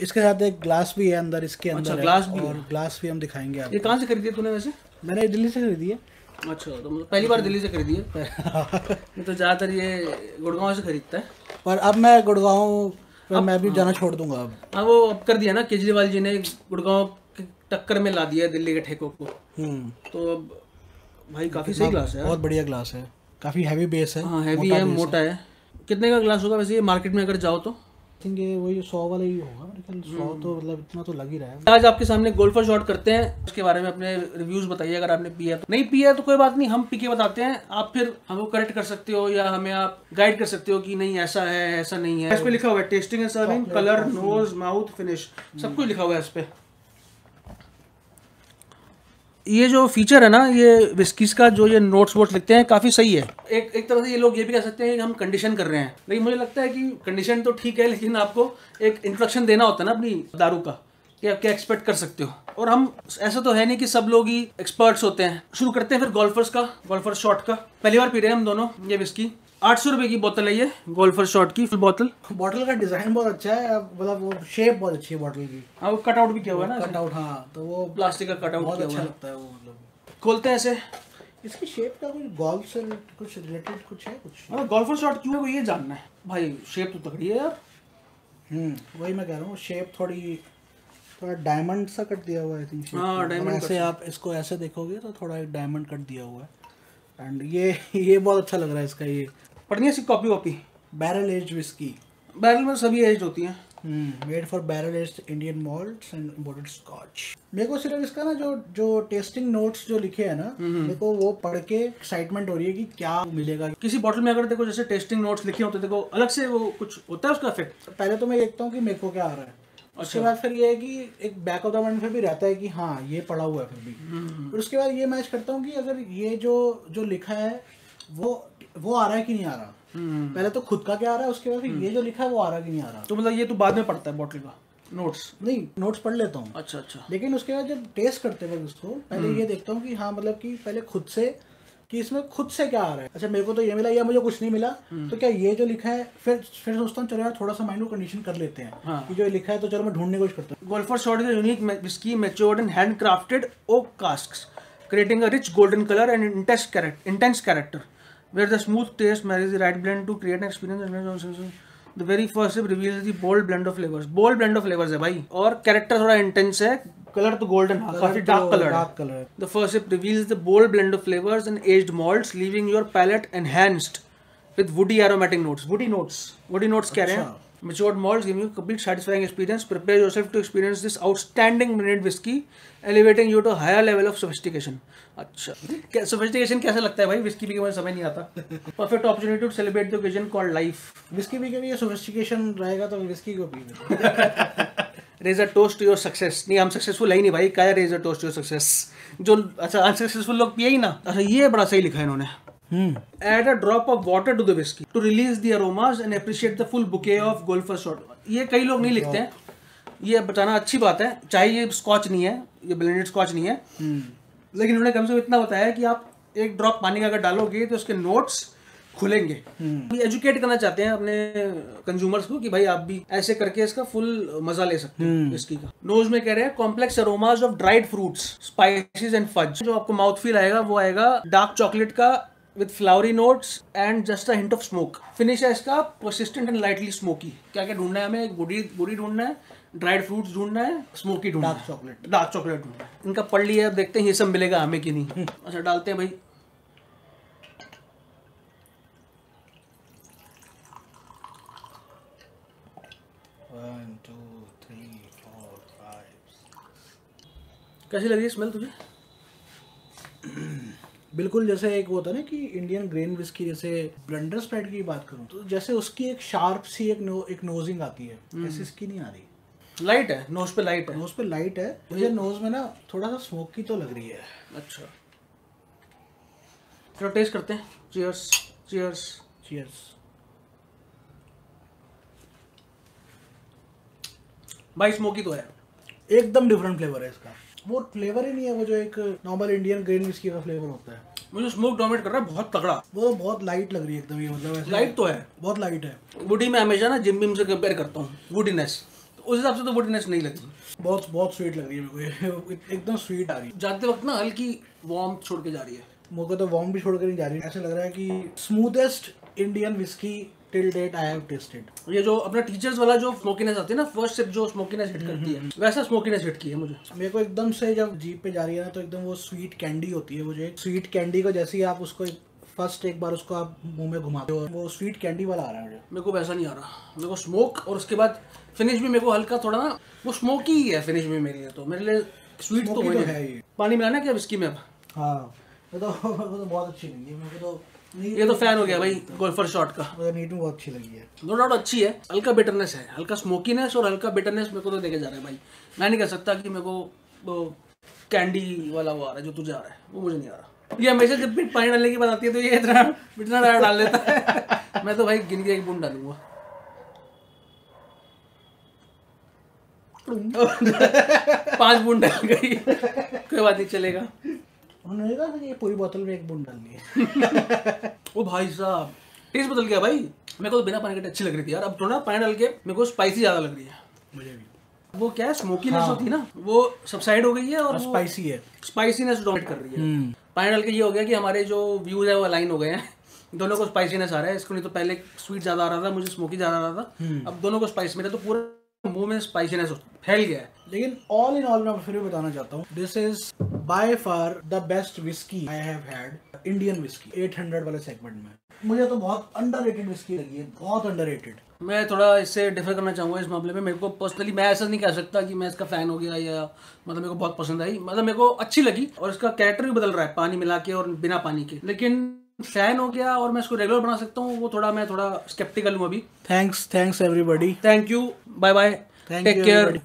इसके साथ एक ग्लास भी है अंदर इसके अंदर है, ग्लास भी और ग्लास भी हम दिखाएँगे आपको। ये कहाँ से खरीदी है तूने वैसे? मैंने दिल्ली से खरीदी है। अच्छा तो मतलब पहली बार दिल्ली से खरीदी है। मैं तो ज़्यादातर ये गुड़गांव से खरीदता है। पर अब मैं गुड़गांव पे मैं भी जाना छोड़ दूँगा अब। हाँ वो अब कर दिया ना केजरीवाल जी ने गुड़गांव के टक्कर में ला दिया दिल्ली के ठेकों को। हम्म। तो अब भाई काफ़ी सही ग्लास है बहुत बढ़िया ग्लास है। काफ़ी हैवी बेस है हाँ हैवी है मोटा है। कितने का ग्लास होगा वैसे ये मार्केट में अगर जाओ तो? थिंक ये वही सौ वाला ही होगा मेरे ख्याल सौ तो मतलब इतना तो लग ही रहा है। आज आपके सामने गोल्फर शॉट करते हैं उसके बारे में अपने रिव्यूज़ बताइए अगर आपने पिया तो। नहीं पिया तो कोई बात नहीं हम पी के बताते हैं आप फिर हमको करेक्ट कर सकते हो या हमें आप गाइड कर सकते हो कि नहीं ऐसा है ऐसा नहीं है। इस पे लिखा हुआ है टेस्टिंग है serving colour nose mouth finish सब कुछ लिखा हुआ है इस पे। ये जो फीचर है ना, ये विस्कीज का जो ये नोट्स वोट्स लिखते हैं, काफ़ी सही है। एक एक तरह से ये लोग ये भी कह सकते हैं कि हम कंडीशन कर रहे हैं। लेकिन मुझे लगता है कि कंडीशन तो ठीक है, लेकिन आपको एक इंट्रोडक्शन देना होता है ना अपनी दारू का। कि आप क्या एक्सपेक्ट कर सकते हो। और हम ऐसा तो है नहीं कि सब लोग ही एक्सपर्ट्स होते हैं। शुरू करते हैं फिर गोल्फर्स का गोल्फर शॉट का। पहली बार पी रहे हैं हम दोनों ये विस्की आठ सौ रुपये की बोतल है ये गोल्फर शॉट की फुल बोतल बॉटल का डिज़ाइन बहुत अच्छा है मतलब वो शेप बहुत अच्छी है बॉटल की। हाँ वो कट आउट भी किया हुआ है ना कट आउट हाँ तो वो प्लास्टिक का कट आउट बहुत अच्छा लगता है वो मतलब। खोलते हैं ऐसे। इसकी शेप का कुछ गोल्फ से कुछ रिलेटेड कुछ है? कुछ हाँ गोल्फर शॉट क्यों है वो ये जानना है। भाई शेप तो तगड़ी है यार। हम्म वही मैं कह रहा हूँ शेप थोड़ी थोड़ा डायमंड सा कट दिया हुआ है आई थिंक हाँ, diamond ऐसे आप इसको ऐसे देखोगे तो थोड़ा एक डायमंड कट दिया हुआ है। एंड ये ये बहुत अच्छा लग रहा है इसका ये। पढ़नी है इसकी कॉपी वॉपी? बैरल एज विस्की बैरल में सभी एज होती हैं। Made for barrel age Indian malts and imported scotch मेरे को सिर्फ़ इसका ना जो जो टेस्टिंग नोट्स जो लिखे हैं ना मेरे को वो पढ़ के एक्साइटमेंट हो रही है कि क्या मिलेगा। किसी बॉटल में अगर देखो जैसे टेस्टिंग नोट्स लिखे होते देखो अलग से वो कुछ होता है उसका इफ़ेक्ट पहले तो मैं देखता हूँ कि मेरे को क्या आ रहा है। उसके बाद फिर ये है कि एक बैक ऑफ़ द माइंड फिर भी रहता है कि हाँ ये पढ़ा हुआ है फिर भी। फिर उसके बाद ये मैच करता हूँ कि अगर ये जो जो लिखा है वो वो आ रहा है कि नहीं आ रहा? पहले तो खुद का क्या आ रहा है उसके बाद फिर ये जो लिखा है वो आ रहा है कि नहीं आ रहा? तो मतलब ये तो बाद में पड़ता है बॉटल का? नोट्स नहीं नोट्स पढ़ लेता हूँ। अच्छा अच्छा। लेकिन उसके बाद जब टेस्ट करते वक्त उसको पहले ये देखता हूँ कि हाँ मतलब कि पहले खुद से कि इसमें खुद से क्या आ रहा है? अच्छा मेरे को तो ये मिला या मुझे कुछ नहीं मिला। तो क्या ये जो लिखा है फिर फिर सोचता हूँ चलो यार थोड़ा सा माइंड को कंडीशन कर लेते हैं हाँ। कि जो लिखा है तो चलो मैं ढूँढने की कोशिश करता हूँ। Short is unique whisky matured and hand crafted oak cask creating a rich golden colour and intense intense character where the smooth taste marriage right blend to create experience the very first reviews the bold blend of flavours bold blend of flavours है भाई। और character थोड़ा intense है। Colour तो golden काफ़ी dark colour dark colour the first sip reveals the bold blend of flavours and aged malts leaving your palate enhanced with woody aromatic notes woody notes woody notes कह रहे हैं? Matured malts give you complete satisfying experience. Prepare yourself to experience this outstanding minute whiskey, elevating you to higher level of sophistication. अच्छा। क्या sophistication कैसा लगता है भाई? Whisky पी के मुझे समझ नहीं आता। Perfect opportunity to celebrate the occasion called life whisky P के भी ये सोफिस्टिकेशन रहेगा तो विस्की को पी लेते raise a toast your success नहीं हम सक्सेसफुल है ही नहीं भाई। क्या raise a toast your success जो अच्छा अनसक्सेसफुल लोग पिए ही ना। अच्छा ये बड़ा सही लिखा है इन्होंने। हम्म add a drop of water to the whiskey to release the aromas and appreciate the full bouquet of golfer shot. ये कई लोग नहीं लिखते हैं। ये बताना अच्छी बात है। चाहे ये स्कॉच नहीं है। ये ब्लेंडेड स्कॉच नहीं है। लेकिन उन्होंने कम से कम इतना बताया कि आप एक ड्रॉप पानी का अगर डालोगे तो उसके नोट्स खुलेंगे। एजुकेट करना चाहते हैं अपने कंज्यूमर्स को कि भाई आप भी ऐसे करके इसका फुल मज़ा ले सकते हैं इसकी का। नोज़ में कह रहे हैं complex aromas of dried fruits spices and fudge जो आपको माउथ फील आएगा वो आएगा डार्क चॉकलेट का with flowery notes and just a hint of smoke finish है इसका परसिस्टेंट एंड लाइटली स्मोकी क्या क्या ढूंढना है हमें? गुडी गुडी ढूंढना है ड्राइड फ्रूट्स ढूंढना है स्मोकी ढूंढना है। Chocolate. डार्क चॉकलेट ढूंढना है। इनका पढ़ लिया अब देखते हैं ये सब मिलेगा हमें कि नहीं। अच्छा डालते हैं भाई। कैसी लगी स्मेल तुझे? बिल्कुल जैसे एक होता है ना कि इंडियन ग्रेन विस्की जैसे ब्लेंडर स्प्रेड की बात करूँ तो जैसे उसकी एक शार्प सी एक नो, एक नोजिंग आती है ऐसी इसकी नहीं आ रही। लाइट है नोज़ पे लाइट है। नोज़ पे लाइट है मुझे नोज़ में ना थोड़ा सा स्मोक की तो लग रही है। अच्छा। चलो टेस्ट करते हैं। चीयर्स चीयर्स चीयर्स भाई स्मोकी तो है। एकदम डिफरेंट फ्लेवर है इसका। वो फ्लेवर ही नहीं है वो जो एक नॉर्मल इंडियन ग्रेन विस्की का फ्लेवर होता है। मुझे स्मोक डोमिनेट कर रहा है बहुत तगड़ा। वो बहुत लाइट लग रही है एकदम ये मतलब लाइट तो है। बहुत लाइट है। वुडी में हमेशा ना जिम बिम से कंपेयर करता हूँ वुडीनेस उस हिसाब से तो वुडीनेस नहीं लगती। बहुत बहुत स्वीट लग रही है मेरे को ये। एकदम स्वीट आ रही है। जाते वक्त ना हल्की वार्म छोड़ के जा रही है। को तो वार्म भी छोड़ के नहीं जा रही है। ऐसा लग रहा है कि smoothest Indian whisky till date I have tested ये जो अपना टीचर्स वाला जो स्मोकीनेस आती है ना फ़र्स्ट सिप जो स्मोकीनेस हिट करती है वैसा स्मोकीनेस हिट की है मुझे। मेरे को एकदम से जब जीप पे जा रही है ना तो एकदम वो स्वीट कैंडी होती है मुझे स्वीट कैंडी को जैसे ही आप उसको फ़र्स्ट एक बार उसको आप मुँह में घुमाते हो वो स्वीट कैंडी वाला आ रहा है मुझे। मेरे को वैसा नहीं आ रहा। मेरे को स्मोक और उसके बाद फिनिश भी मेरे को हल्का थोड़ा ना वो स्मोकी ही है फिनिश भी मेरे लिए तो। मेरे लिए स्वीट तो तो है। ही। पानी मिलाना क्या विस्की में अब? हाँ तो तो बहुत अच्छी लगी है मेरे को तो ये तो फ़ैन हो गया भाई गोल्फर शॉट का। मुझे नीट में बहुत अच्छी लगी है। नो डाउट अच्छी है। हल्का बिटरनेस है हल्का स्मोकीनेस और हल्का बिटरनेस मेरे को तो देके जा रहा है भाई। मैं नहीं कह सकता कि मेरे को वो कैंडी वाला वो आ रहा है जो तुझे आ रहा है वो मुझे नहीं आ रहा। ये हमेशा जब भी पानी डालने की बात आती है तो ये इतना इतना डाल डाल लेता है। मैं तो भाई गिन के एक बूंद डालूँगा। पाँच बूंद डाल गई। कोई बात नहीं चलेगा। उन्होंने कहा कि ये पूरी बोतल में एक बूंद डालनी है। ओ भाई साहब टेस्ट बदल गया भाई। मेरे को तो बिना पानी के अच्छी लग रही थी यार। अब थोड़ा पानी डाल के मेरे को स्पाइसी ज़्यादा लग रही है। मुझे भी। वो क्या है स्मोकीनेस होती है ना वो सबसाइड हो गई है और स्पाइसी है। स्पाइसीनेस डोमिनेट कर रही है। पानी डाल के ये हो गया कि हमारे जो व्यूज़ है वो अलाइन हो गए हैं। दोनों को स्पाइसीनेस आ रहा है। इसको नहीं तो पहले स्वीट ज़्यादा आ रहा था मुझे स्मोकी ज़्यादा आ रहा था। अब दोनों को स्पाइस मेरा तो पूरा मुँह में स्पाइसीनेस फैल गया है। लेकिन ऑल इन ऑल मैं फिर भी बताना चाहता हूँ this is by far the best whisky I have had Indian whisky 800 वाले सेगमेंट में। मुझे तो बहुत अंडररेटेड विस्की लगी है बहुत अंडररेटेड मैं थोड़ा इससे डिफर करना चाहूँगा इस मामले में। मेरे को पर्सनली मैं ऐसा नहीं कह सकता कि मैं इसका फ़ैन हो गया या मतलब मेरे को बहुत पसंद आई। मतलब मेरे को अच्छी लगी और इसका कैरेक्टर भी बदल रहा है पानी मिला के और बिना पानी के। लेकिन फ़ैन हो गया और मैं इसको रेगुलर बना सकता हूँ वो थोड़ा मैं थोड़ा स्केप्टिकल हूँ अभी। Thanks thanks everybody thank you bye bye take care.